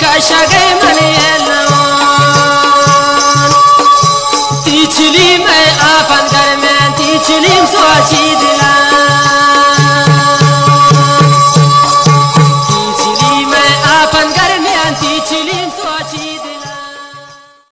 ಕಷಗೆ ಮನೆಯನ್ನು ತಿಚಲಿ ಮೈ ಆಪನ್ ಗರ್ ಮೇ ತಿಚಲಿ ಸೋಚಿದೆ